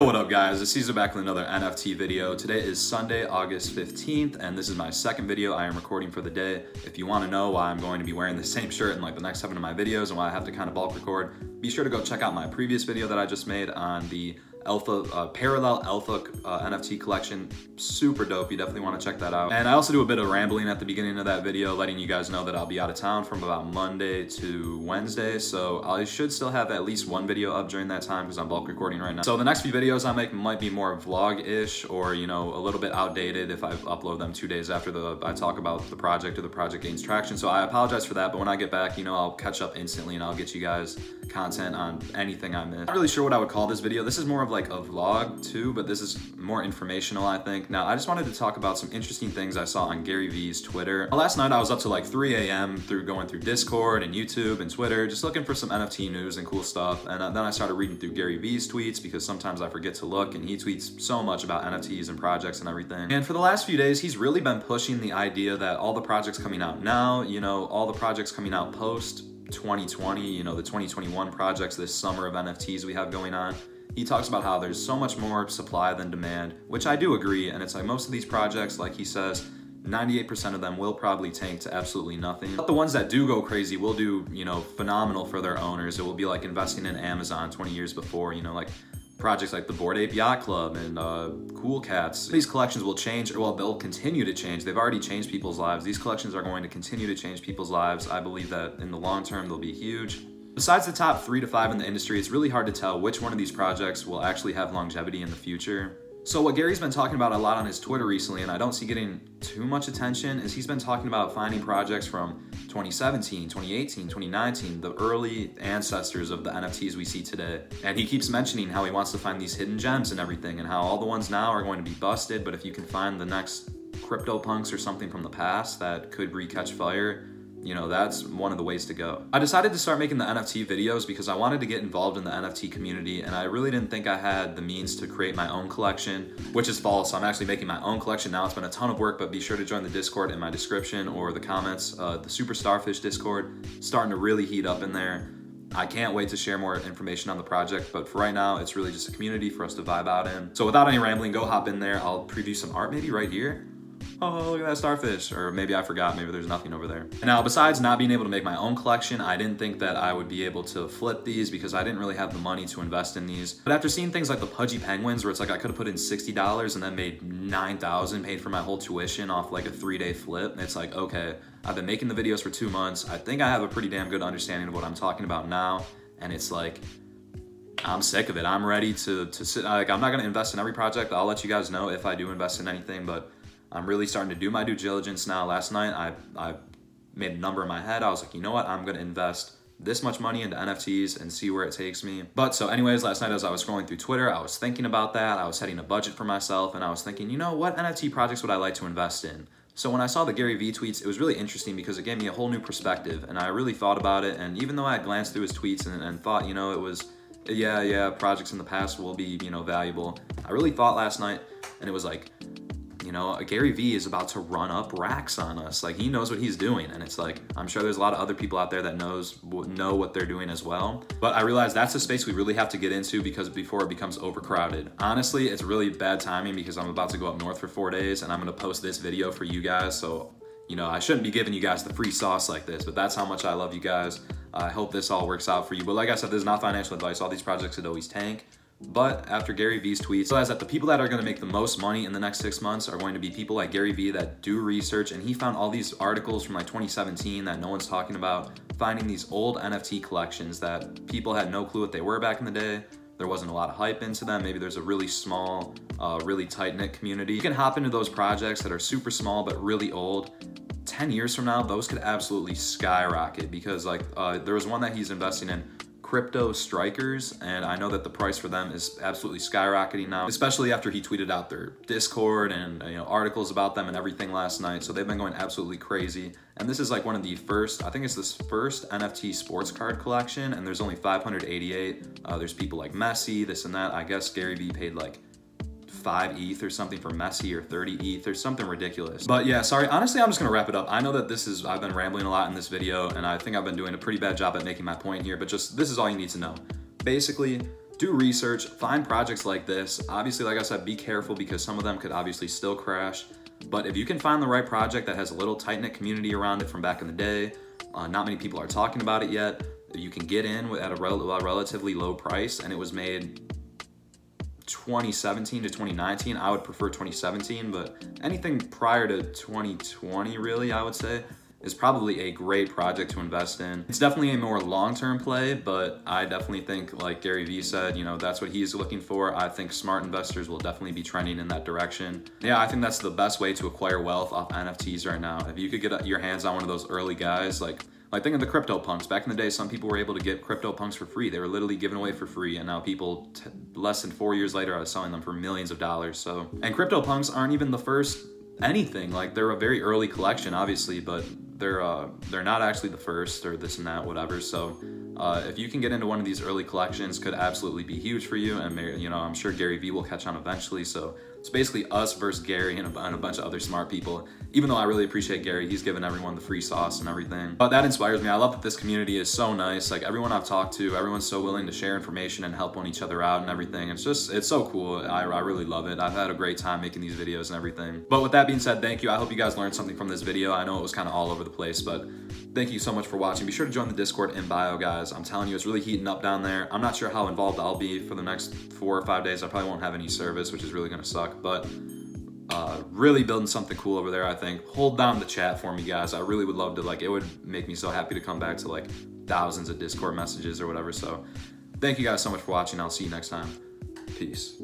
What up guys, it's Cesare back with another NFT video. Today is Sunday, August 15th, and this is my second video I am recording for the day. If you want to know why I'm going to be wearing the same shirt in like the next seven of my videos and why I have to kind of bulk record, be sure to go check out my previous video that I just made on the Alpha, uh, Parallel Alpha uh, NFT collection. Super dope, you definitely wanna check that out. And I also do a bit of rambling at the beginning of that video, letting you guys know that I'll be out of town from about Monday to Wednesday, so I should still have at least one video up during that time because I'm bulk recording right now. So the next few videos I make might be more vlog-ish or, you know, a little bit outdated if I upload them two days after the I talk about the project or the project gains traction. So I apologize for that, but when I get back, you know, I'll catch up instantly and I'll get you guys content on anything I missed. Not really sure what I would call this video. This is more of like a vlog too, but this is more informational, I think. Now, I just wanted to talk about some interesting things I saw on Gary Vee's Twitter. Last night, I was up to like 3 a.m. through going through Discord and YouTube and Twitter, just looking for some NFT news and cool stuff. And uh, then I started reading through Gary Vee's tweets because sometimes I forget to look and he tweets so much about NFTs and projects and everything. And for the last few days, he's really been pushing the idea that all the projects coming out now, you know, all the projects coming out post 2020, you know, the 2021 projects this summer of NFTs we have going on. He talks about how there's so much more supply than demand, which I do agree. And it's like most of these projects, like he says, 98% of them will probably tank to absolutely nothing. But the ones that do go crazy will do, you know, phenomenal for their owners. It will be like investing in Amazon 20 years before, you know, like projects like the Bored Ape Yacht Club and uh, Cool Cats. These collections will change, or well, they'll continue to change. They've already changed people's lives. These collections are going to continue to change people's lives. I believe that in the long term, they'll be huge. Besides the top three to five in the industry, it's really hard to tell which one of these projects will actually have longevity in the future. So what Gary's been talking about a lot on his Twitter recently, and I don't see getting too much attention, is he's been talking about finding projects from 2017, 2018, 2019, the early ancestors of the NFTs we see today. And he keeps mentioning how he wants to find these hidden gems and everything, and how all the ones now are going to be busted, but if you can find the next CryptoPunks or something from the past that could re-catch fire, you know, that's one of the ways to go. I decided to start making the NFT videos because I wanted to get involved in the NFT community and I really didn't think I had the means to create my own collection, which is false. I'm actually making my own collection now. It's been a ton of work, but be sure to join the Discord in my description or the comments. Uh, the Super Starfish Discord, starting to really heat up in there. I can't wait to share more information on the project, but for right now, it's really just a community for us to vibe out in. So without any rambling, go hop in there. I'll preview some art maybe right here oh, look at that starfish. Or maybe I forgot, maybe there's nothing over there. Now, besides not being able to make my own collection, I didn't think that I would be able to flip these because I didn't really have the money to invest in these. But after seeing things like the Pudgy Penguins, where it's like I could have put in $60 and then made 9,000, paid for my whole tuition off like a three day flip, it's like, okay, I've been making the videos for two months. I think I have a pretty damn good understanding of what I'm talking about now. And it's like, I'm sick of it. I'm ready to, to sit, like, I'm not gonna invest in every project. I'll let you guys know if I do invest in anything, but I'm really starting to do my due diligence now. Last night, I, I made a number in my head. I was like, you know what? I'm going to invest this much money into NFTs and see where it takes me. But so anyways, last night as I was scrolling through Twitter, I was thinking about that. I was setting a budget for myself and I was thinking, you know, what NFT projects would I like to invest in? So when I saw the Gary Vee tweets, it was really interesting because it gave me a whole new perspective and I really thought about it. And even though I glanced through his tweets and, and thought, you know, it was, yeah, yeah, projects in the past will be, you know, valuable. I really thought last night and it was like, you know, Gary Vee is about to run up racks on us. Like he knows what he's doing. And it's like, I'm sure there's a lot of other people out there that knows, know what they're doing as well. But I realize that's a space we really have to get into because before it becomes overcrowded. Honestly, it's really bad timing because I'm about to go up north for four days and I'm gonna post this video for you guys. So, you know, I shouldn't be giving you guys the free sauce like this, but that's how much I love you guys. I hope this all works out for you. But like I said, this is not financial advice. All these projects could always tank. But after Gary Vee's tweets, realized that the people that are going to make the most money in the next six months are going to be people like Gary Vee that do research. And he found all these articles from like 2017 that no one's talking about, finding these old NFT collections that people had no clue what they were back in the day. There wasn't a lot of hype into them. Maybe there's a really small, uh, really tight knit community. You can hop into those projects that are super small but really old 10 years from now, those could absolutely skyrocket because like uh, there was one that he's investing in crypto strikers and I know that the price for them is absolutely skyrocketing now especially after he tweeted out their discord and you know articles about them and everything last night. So they've been going absolutely crazy. And this is like one of the first I think it's this first NFT sports card collection and there's only 588 uh, there's people like Messi this and that. I guess Gary Vee paid like 5 ETH or something for Messi or 30 ETH or something ridiculous. But yeah, sorry, honestly, I'm just gonna wrap it up. I know that this is, I've been rambling a lot in this video and I think I've been doing a pretty bad job at making my point here, but just, this is all you need to know. Basically, do research, find projects like this. Obviously, like I said, be careful because some of them could obviously still crash. But if you can find the right project that has a little tight knit community around it from back in the day, uh, not many people are talking about it yet. You can get in at a, rel a relatively low price, and it was made 2017 to 2019. I would prefer 2017, but anything prior to 2020, really, I would say, is probably a great project to invest in. It's definitely a more long-term play, but I definitely think, like Gary Vee said, you know, that's what he's looking for. I think smart investors will definitely be trending in that direction. Yeah, I think that's the best way to acquire wealth off NFTs right now. If you could get your hands on one of those early guys, like like think of the crypto punks. Back in the day, some people were able to get crypto punks for free. They were literally given away for free, and now people less than four years later are selling them for millions of dollars. So, and crypto punks aren't even the first anything. Like they're a very early collection, obviously, but they're uh, they're not actually the first or this and that, whatever. So uh, if you can get into one of these early collections, could absolutely be huge for you. And you know, I'm sure Gary Vee will catch on eventually. So it's basically us versus Gary and a, and a, bunch of other smart people. Even though I really appreciate Gary, he's given everyone the free sauce and everything. But that inspires me. I love that this community is so nice. Like everyone I've talked to, everyone's so willing to share information and help one each other out and everything. It's just, it's so cool. I, I really love it. I've had a great time making these videos and everything. But with that being said, thank you. I hope you guys learned something from this video. I know it was kind of all over the place, but thank you so much for watching. Be sure to join the Discord in bio, guys. I'm telling you, it's really heating up down there. I'm not sure how involved I'll be for the next four or five days. I probably won't have any service, which is really gonna suck, but uh, really building something cool over there, I think. Hold down the chat for me, guys. I really would love to, like, it would make me so happy to come back to, like, thousands of Discord messages or whatever. So, thank you guys so much for watching. I'll see you next time. Peace.